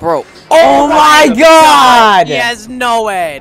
Bro. Oh, my god! He has no head.